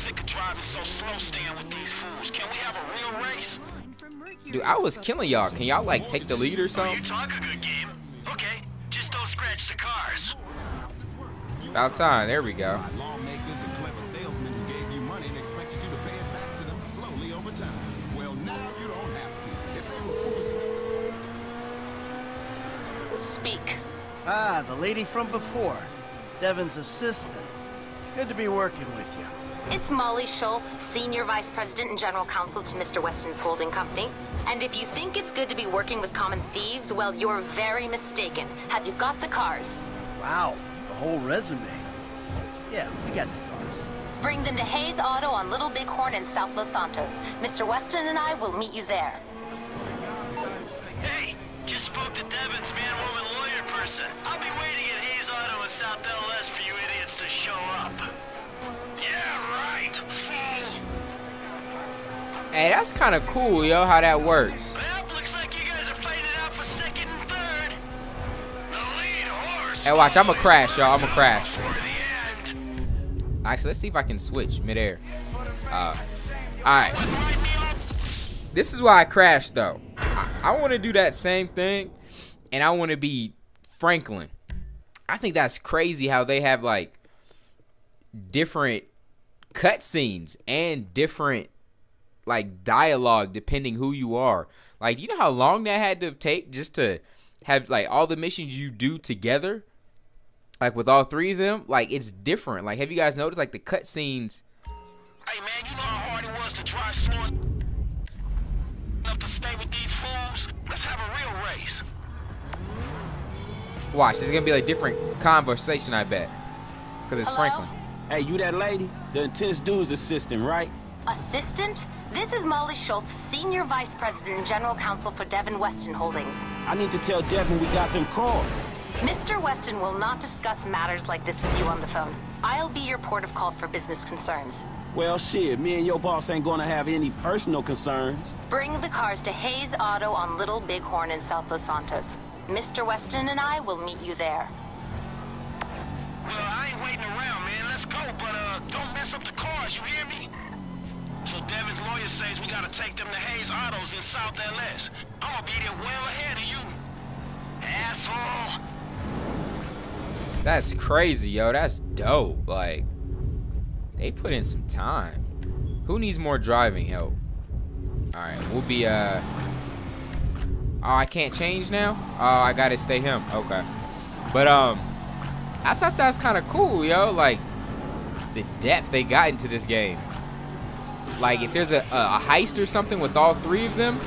sick of driving so slow staying with these fools. Can we have a real race? Dude, I was killing y'all. Can y'all like take the lead or something? You something? talk a good game. Okay, just don't scratch the cars. About time. There we go. Lawmakers and clever salesmen who gave you money and expected you to pay it back to them slowly over time. Well, now you don't have to. If they were foolish Speak. Ah, the lady from before. Devin's assistant. Good to be working with you. It's Molly Schultz, Senior Vice President and General Counsel to Mr. Weston's holding company. And if you think it's good to be working with common thieves, well, you're very mistaken. Have you got the cars? Wow, the whole resume. Yeah, we got the cars. Bring them to Hayes Auto on Little Bighorn in South Los Santos. Mr. Weston and I will meet you there. Hey, just spoke to Devin's man-woman lawyer person. I'll be waiting at Hayes Auto in South LS for you idiots to show up. Hey, that's kind of cool, yo, how that works. Well, looks like you guys are fighting it out for second and third. The lead horse. Hey, watch, I'ma crash, y'all, I'ma crash. before the. Actually, let's see if I can switch midair. Uh, alright. This is why I crashed, though. I, I want to do that same thing, and I want to be Franklin. I think that's crazy how they have, like, different cutscenes and different, like, dialogue depending who you are. Like, do you know how long that had to take just to have, like, all the missions you do together? like with all three of them, like it's different. Like, have you guys noticed like the cutscenes? Hey, man, you know how hard it was to drive slow enough to stay with these fools? Let's have a real race. Watch, it's gonna be like different conversation, I bet, because it's Hello? Franklin. Hey, you that lady? The intense dude's assistant, right? Assistant? This is Molly Schultz, Senior Vice President and General Counsel for Devin Weston Holdings. I need to tell Devin we got them cars. Mr. Weston will not discuss matters like this with you on the phone. I'll be your port of call for business concerns. Well, shit, me and your boss ain't gonna have any personal concerns. Bring the cars to Hayes Auto on Little Bighorn in South Los Santos. Mr. Weston and I will meet you there. Well, I ain't waiting around, man. Let's go, but uh, don't mess up the cars, you hear me? So Devin's lawyer says we gotta take them to Hayes Autos in South LS. I'm gonna be there well ahead of you. Asshole! That's crazy, yo. That's dope. Like, they put in some time. Who needs more driving help? All right, we'll be uh. Oh, I can't change now. Oh, I gotta stay him. Okay, but um, I thought that's kind of cool, yo. Like the depth they got into this game. Like if there's a, a, heist or something with all three of them,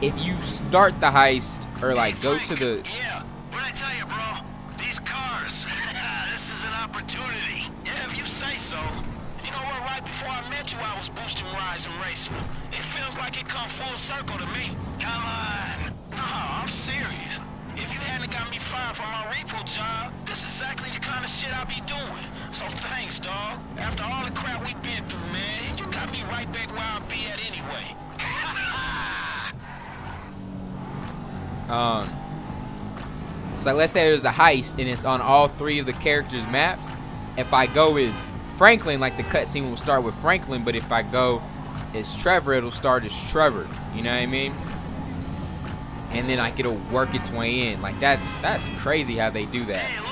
if you start the heist or like go to the Yeah, what I tell you, bro? These cars. this is an opportunity. Yeah, if you say so. You know what? Right before I met you, I was boosting rides and racing. It feels like it come full circle to me. Come on. No, I'm serious. If you hadn't got me fired from my repo job, this is exactly the kind of shit i'd be doing. So thanks, dog. After all the crap we've been through, man, got me right back where I be at anyway. Um, so like, let's say there's a heist and it's on all three of the characters' maps. If I go as Franklin, like the cutscene will start with Franklin, but if I go as Trevor, it'll start as Trevor. You know what I mean? And then like it'll work its way in. Like that's that's crazy how they do that.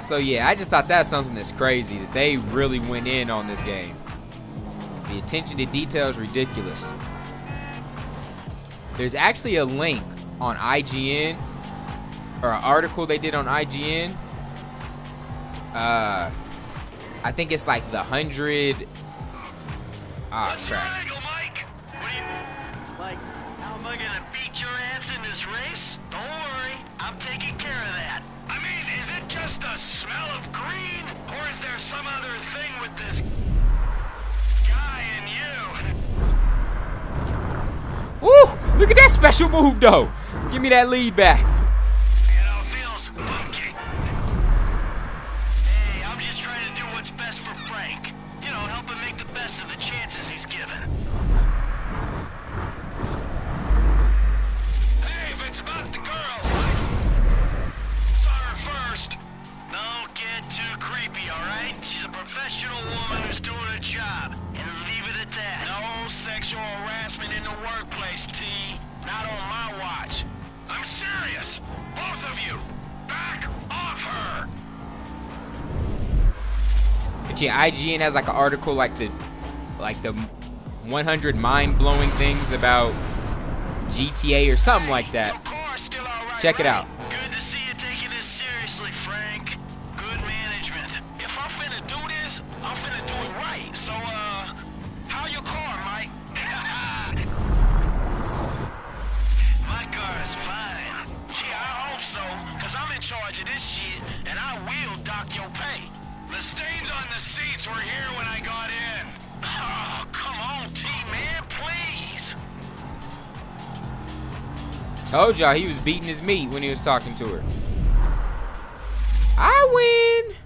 So yeah, I just thought that's something that's crazy that they really went in on this game. The attention to detail is ridiculous. There's actually a link on IGN or an article they did on IGN. Uh, I think it's like the hundred. Ah, your crap. Mike? What do you... Like, How am I gonna beat your ass in this race? Don't worry, I'm taking care of that. Just smell of green? some other thing with this guy and you. Woo! Look at that special move, though. Give me that lead back. IGN has like an article like the like the 100 mind-blowing things about GTA or something like that. Check it out. Good to see you taking this seriously, Frank. Good management. If I'm do this, I'm do it right. So, uh, how car, Mike? My car is fine. Yeah, I hope so, cause I'm in charge of this shit, The on the seats were here when I got in. Oh, come on, T-Man, please. Told y'all he was beating his meat when he was talking to her. I win.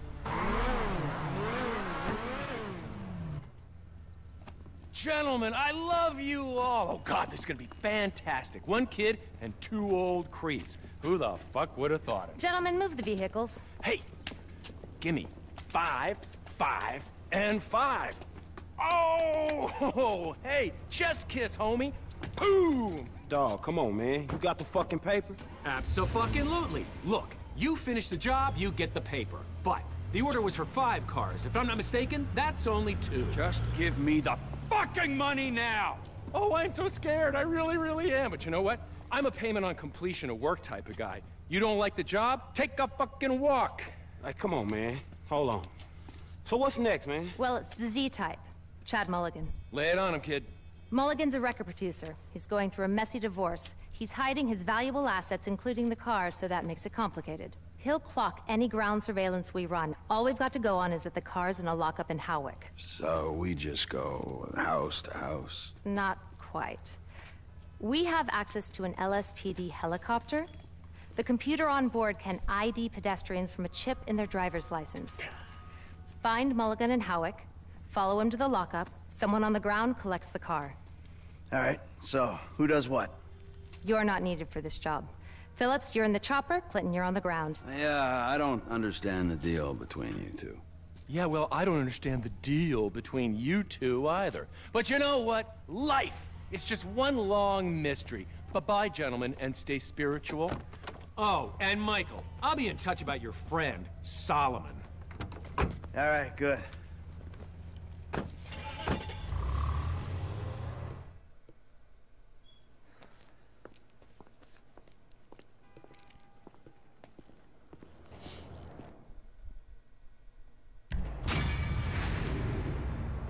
Gentlemen, I love you all. Oh, God, this is gonna be fantastic. One kid and two old creeps. Who the fuck would have thought it? Gentlemen, move the vehicles. Hey, gimme five, five, and five. Oh, hey, chest kiss, homie. Boom. Dog, come on, man. You got the fucking paper? Absolutely. Look, you finish the job, you get the paper. But the order was for five cars. If I'm not mistaken, that's only two. Just give me the fucking money now. Oh, I'm so scared. I really, really am. But you know what? I'm a payment on completion of work type of guy. You don't like the job? Take a fucking walk. Like, come on, man. Hold on. So what's next, man? Well, it's the Z-type. Chad Mulligan. Lay it on him, kid. Mulligan's a record producer. He's going through a messy divorce. He's hiding his valuable assets, including the car, so that makes it complicated. He'll clock any ground surveillance we run. All we've got to go on is that the car's in a lockup in Hawick. So we just go house to house. Not quite. We have access to an LSPD helicopter. The computer on board can ID pedestrians from a chip in their driver's license. Find Mulligan and Hawick, follow him to the lockup, someone on the ground collects the car. All right, so who does what? You're not needed for this job. Philips, you're in the chopper, Clinton, you're on the ground. Yeah, I don't understand the deal between you two. Yeah, well, I don't understand the deal between you two either. But you know what? Life is just one long mystery. Bye-bye, gentlemen, and stay spiritual. Oh, and Michael, I'll be in touch about your friend, Solomon. All right, good.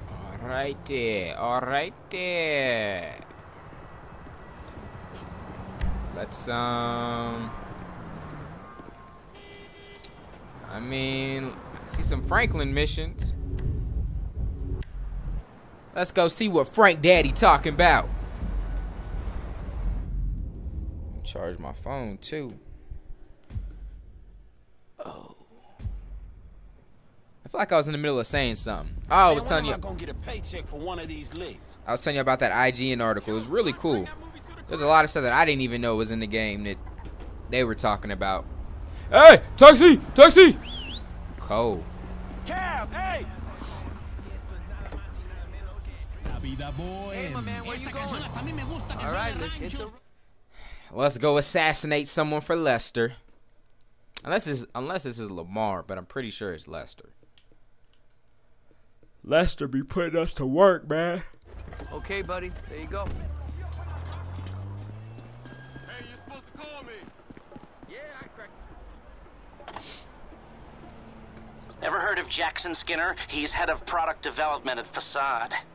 All right there. All right there. Let's um. I mean, see some Franklin missions. Let's go see what Frank Daddy talking about. Charge my phone too. Oh. I feel like I was in the middle of saying something. Oh, I was telling you. Gonna get a paycheck for one of these legs. I was telling you about that IGN article. It was really cool. There's a lot of stuff that I didn't even know was in the game that they were talking about. Hey, taxi, taxi. Cole. Cab, hey! Let's go assassinate someone for Lester. Unless it's unless this is Lamar, but I'm pretty sure it's Lester. Lester be putting us to work, man. Okay, buddy. There you go. Hey, you're supposed to call me. Ever heard of Jackson Skinner? He's head of product development at Facade.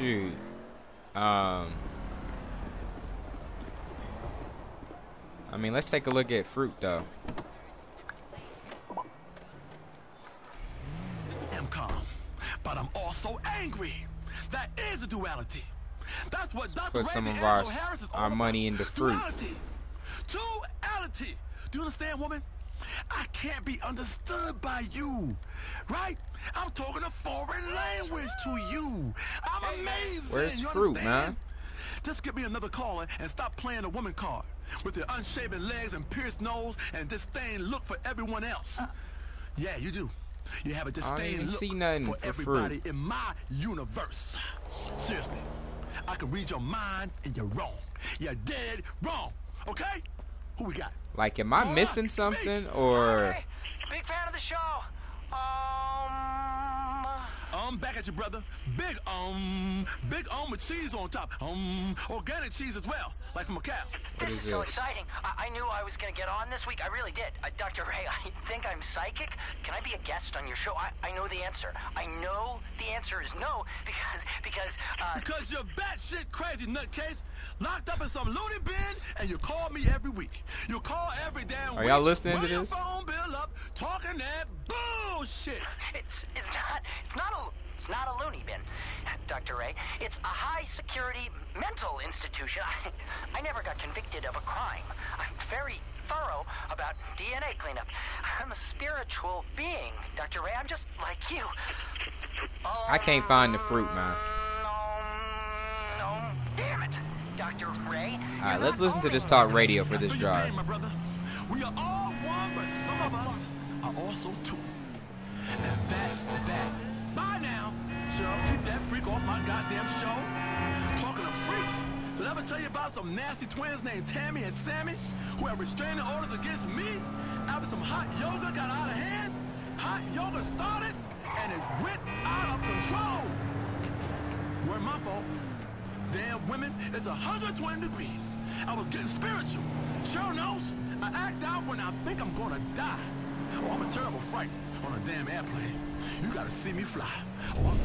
Shoot. Um. I mean, let's take a look at fruit, though. I'm calm, but I'm also angry. That is a duality. That's what Dr. Put some of our Harris is all our money into fruit. Duality. Duality. Do you understand, woman? I can't be understood by you, right? I'm talking a foreign language to you. I'm amazing. Where's you fruit, understand? man? Just give me another caller and stop playing the woman card with your unshaven legs and pierced nose and disdain look for everyone else. Uh. yeah, you do. You have a disdain look see for for everybody fruit. in my universe. Seriously, I can read your mind and you're wrong. You're dead wrong. Okay? Who we got? Like, am I missing something, or Big fan of the show. Um. Um, back at you, brother. Big um, big um with cheese on top. Um, organic cheese as well, like from a cow. what This is is so this? exciting. I, I knew I was going to get on this week. I really did. Uh, Dr. Ray, I think I'm psychic. Can I be a guest on your show? I, I know the answer. I know the answer is no because, because, uh, Because you're batshit crazy nutcase, locked up in some loony bin, and you call me every week. You call every damn Are week. y'all listening to this? phone bill up, talking that bullshit. it's, it's not, it's not a, it's not a loony bin, Dr. Ray. It's a high security mental institution. I, I never got convicted of a crime. I'm very thorough about DNA cleanup. I'm a spiritual being, Dr. Ray. I'm just like you. I can't find the fruit, man. Um, no, damn it, Dr. Ray. All right, let's listen to this talk radio for this drive. thing, my brother. We are all one, but some of us are also two. And that's that. Bye now. Joe, keep that freak off my goddamn show. Talking of freaks. Did I ever tell you about some nasty twins named Tammy and Sammy who had restraining orders against me after some hot yoga got out of hand? Hot yoga started and it went out of control. Weren't my fault. Damn women, it's 120 degrees. I was getting spiritual. Sure knows, I act out when I think I'm gonna die. Oh, I'm a terrible fright on a damn airplane. You gotta see me fly. Oh, I'm...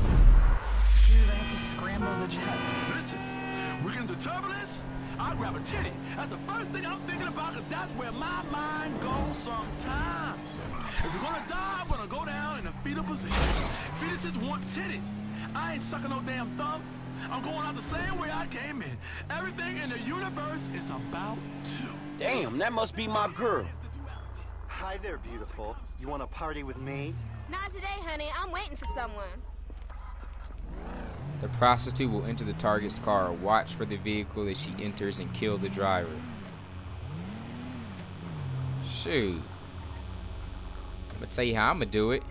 They have to scramble the jets. Listen, we get into turbulence, I grab a titty. That's the first thing I'm thinking about, cause that's where my mind goes sometimes. If we're gonna die, I'm gonna go down in a fetal position. Fetuses want titties. I ain't sucking no damn thumb. I'm going out the same way I came in. Everything in the universe is about to. Damn, that must be my girl. Hi there, beautiful. You want to party with me? Not today, honey. I'm waiting for someone. The prostitute will enter the target's car, watch for the vehicle that she enters, and kill the driver. Shoot. I'm gonna tell you how I'm gonna do it.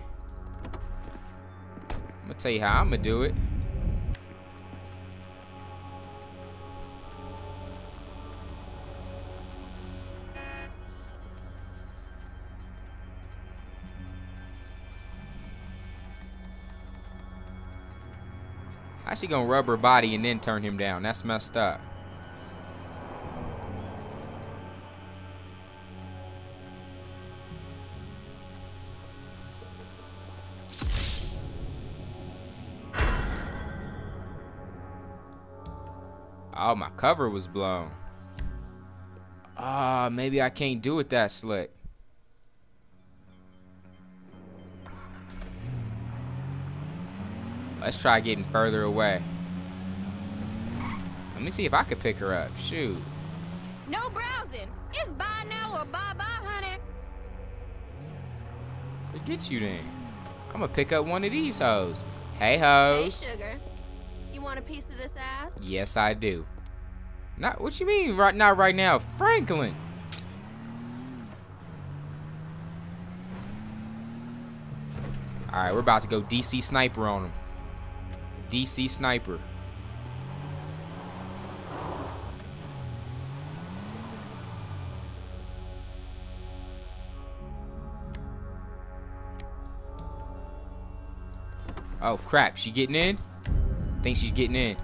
I'm gonna tell you how I'm gonna do it. How she gonna rub her body and then turn him down? That's messed up. Oh, my cover was blown. Ah, maybe I can't do it that slick. Let's try getting further away. Let me see if I could pick her up. Shoot. No browsing. It's bye now or bye bye, honey. Forget you then. I'm gonna pick up one of these hoes. Hey Hey, sugar. You want a piece of this ass? Yes, I do. Not what you mean right not right now, Franklin. Alright, we're about to go DC Sniper on him. DC Sniper. Oh crap, she getting in? Think she's getting in.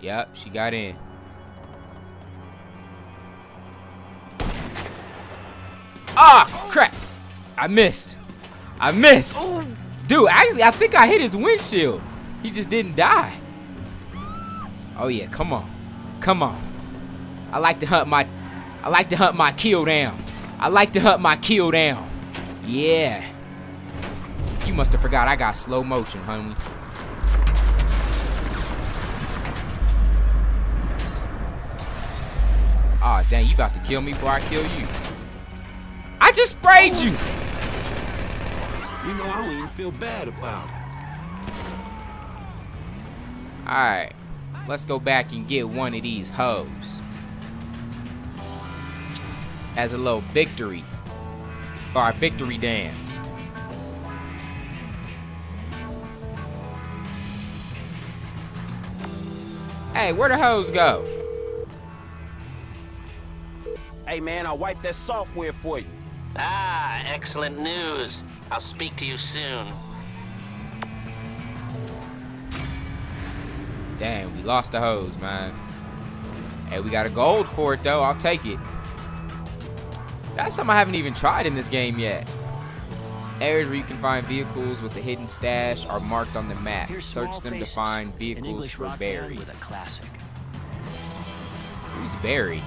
Yep, she got in. Ah, crap. I missed. I missed. Dude, actually, I think I hit his windshield. He just didn't die. Oh yeah, come on. Come on. I like to hunt my I like to hunt my kill down. I like to hunt my kill down. Yeah. You must have forgot I got slow motion, homie. Aw, oh, dang, you about to kill me before I kill you. I just sprayed you! You know, I don't even feel bad about it. Alright, let's go back and get one of these hoes. As a little victory. For our victory dance. Hey, where the hoes go? Hey man, I wiped that software for you. Ah, excellent news. I'll speak to you soon. Damn, we lost the hose, man. Hey, we got a gold for it, though. I'll take it. That's something I haven't even tried in this game yet. Areas where you can find vehicles with a hidden stash are marked on the map. Here's Search them Faces, to find vehicles for rock Barry. with a classic. Who's Barry?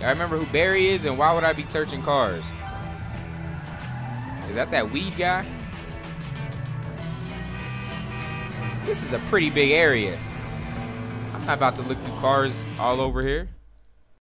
I remember who Barry is and why would I be searching cars? Is that that weed guy? This is a pretty big area. I'm not about to look through cars all over here.